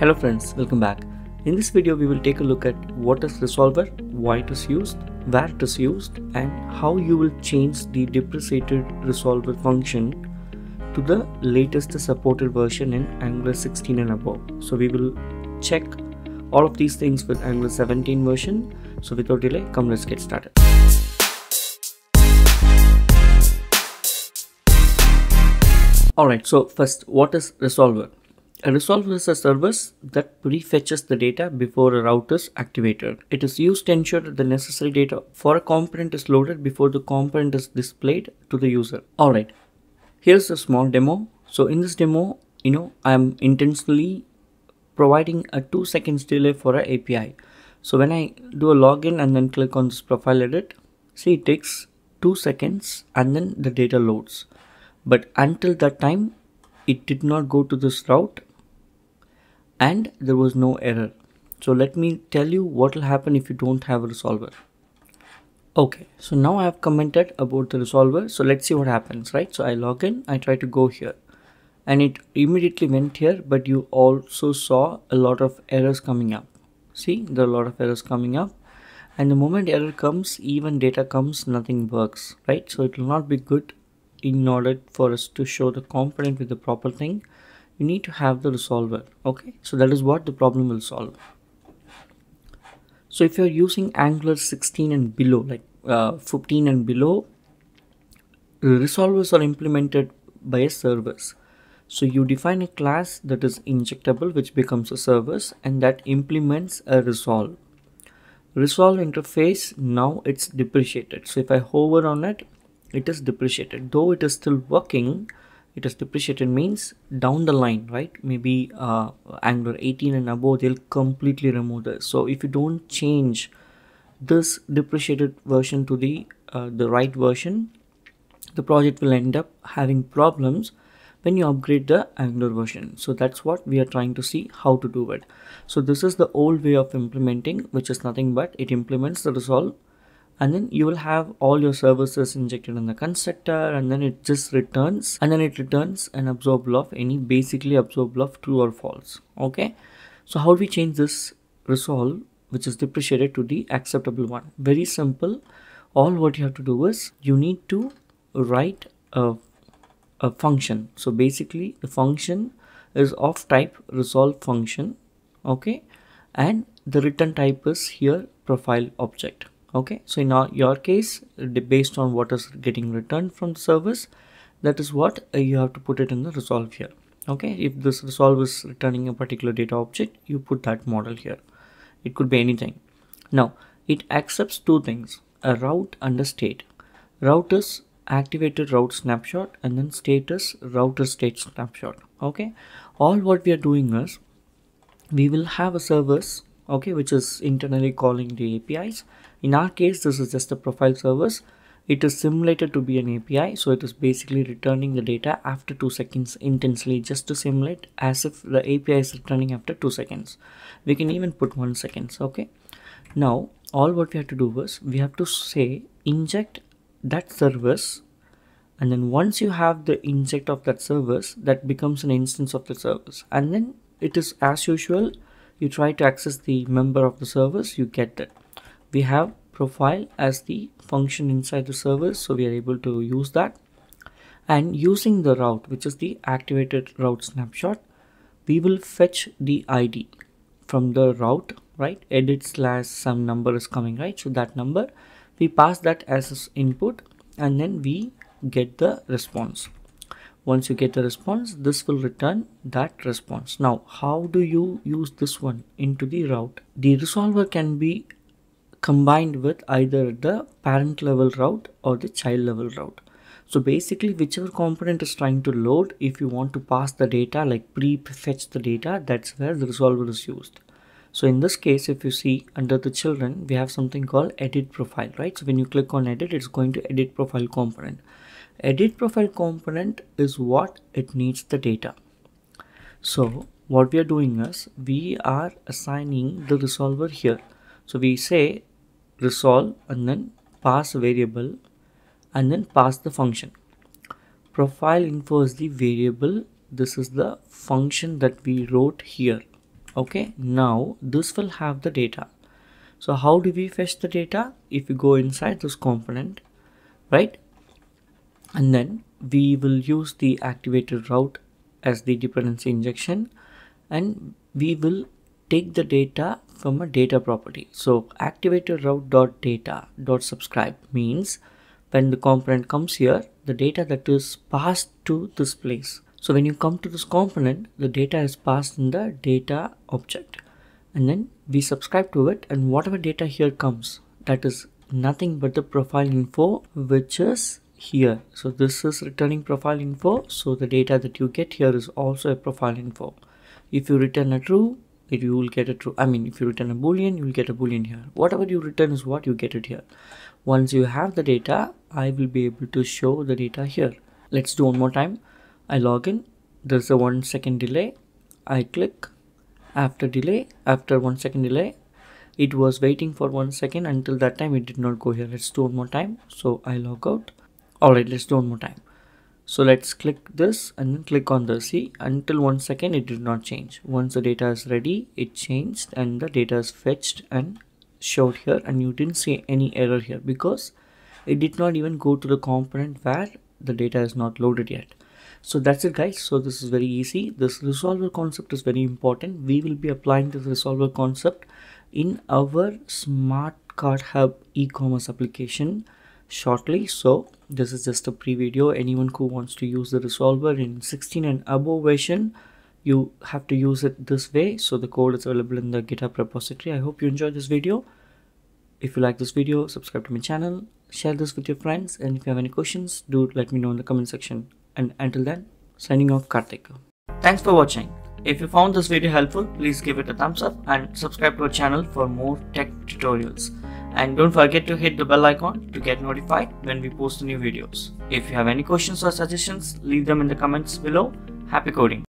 Hello friends, welcome back. In this video we will take a look at what is resolver, why it is used, where it is used and how you will change the depreciated resolver function to the latest supported version in Angular 16 and above. So we will check all of these things with Angular 17 version. So without delay, come let's get started. Alright, so first, what is resolver? A resolver is a service that prefetches the data before a route is activated. It is used to ensure that the necessary data for a component is loaded before the component is displayed to the user. Alright, here's a small demo. So in this demo, you know, I'm intentionally providing a 2 seconds delay for an API. So when I do a login and then click on this profile edit, see it takes 2 seconds and then the data loads. But until that time, it did not go to this route and there was no error. So let me tell you what will happen if you don't have a resolver. Okay, so now I have commented about the resolver. So let's see what happens, right? So I log in, I try to go here and it immediately went here, but you also saw a lot of errors coming up. See, there are a lot of errors coming up and the moment error comes, even data comes, nothing works, right? So it will not be good in order for us to show the component with the proper thing you need to have the resolver okay? So that is what the problem will solve. So if you're using angular 16 and below like uh, 15 and below resolvers are implemented by a service. So you define a class that is injectable which becomes a service and that implements a resolve. Resolve interface now it's depreciated. So if i hover on it it is depreciated. Though it is still working it is depreciated means down the line right? Maybe uh, angular 18 and above they'll completely remove this. So if you don't change this depreciated version to the uh, the right version the project will end up having problems when you upgrade the angular version. So that's what we are trying to see how to do it. So this is the old way of implementing which is nothing but it implements the resolve and then you will have all your services injected in the constructor and then it just returns and then it returns an observable of any basically observable of true or false. Okay? So how do we change this resolve which is depreciated to the acceptable one? Very simple. All what you have to do is you need to write a, a function. So basically the function is of type resolve function. Okay? And the return type is here profile object okay so in our, your case based on what is getting returned from the service that is what uh, you have to put it in the resolve here. Okay if this resolve is returning a particular data object you put that model here. It could be anything. Now it accepts two things a route and a state. Route is activated route snapshot and then status router state snapshot. Okay all what we are doing is we will have a service okay which is internally calling the apis in our case, this is just a profile service. It is simulated to be an API, so it is basically returning the data after 2 seconds intensely just to simulate as if the API is returning after 2 seconds. We can even put 1 seconds, okay? Now, all what we have to do is we have to say inject that service and then once you have the inject of that service that becomes an instance of the service and then it is as usual you try to access the member of the service you get that we have profile as the function inside the service so we are able to use that. And using the route which is the activated route snapshot we will fetch the id from the route right? Edit slash some number is coming right? So that number we pass that as input and then we get the response. Once you get the response this will return that response. Now how do you use this one into the route? The resolver can be combined with either the parent level route or the child level route. So basically whichever component is trying to load, if you want to pass the data like pre-fetch the data, that's where the resolver is used. So in this case, if you see under the children, we have something called edit profile, right? So when you click on edit, it's going to edit profile component. Edit profile component is what it needs the data. So what we are doing is we are assigning the resolver here. So we say resolve and then pass variable and then pass the function. Profile info is the variable. This is the function that we wrote here. Okay now this will have the data. So how do we fetch the data? If we go inside this component right? And then we will use the activated route as the dependency injection and we will take the data from a data property. So activated route dot data dot subscribe means when the component comes here the data that is passed to this place. So when you come to this component the data is passed in the data object. And then we subscribe to it and whatever data here comes that is nothing but the profile info which is here. So this is returning profile info. So the data that you get here is also a profile info. If you return a true it you will get a true i mean if you return a boolean you will get a boolean here. Whatever you return is what you get it here. Once you have the data i will be able to show the data here. Let's do one more time. I log in. There's a one second delay. I click. After delay after one second delay it was waiting for one second. Until that time it did not go here. Let's do one more time. So i log out. All right let's do one more time so let's click this and then click on the see until one second it did not change. Once the data is ready it changed and the data is fetched and showed here and you didn't see any error here because it did not even go to the component where the data is not loaded yet. So that's it guys. So this is very easy. This resolver concept is very important. We will be applying this resolver concept in our smart cart hub e-commerce application shortly. So this is just a pre-video. Anyone who wants to use the resolver in 16 and above version you have to use it this way. So the code is available in the github repository. I hope you enjoyed this video. If you like this video subscribe to my channel share this with your friends and if you have any questions do let me know in the comment section. And until then signing off karthik. Thanks for watching. If you found this video helpful please give it a thumbs up and subscribe to our channel for more tech tutorials and don't forget to hit the bell icon to get notified when we post new videos. If you have any questions or suggestions, leave them in the comments below. Happy coding!